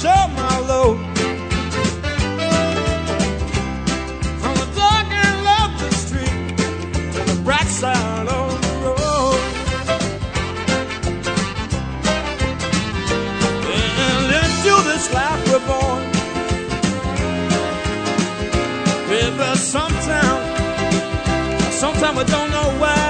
show my load. From the dark and lovely street to the bright side on the road. And into this life we're born. Yeah, but sometimes, sometimes we don't know why.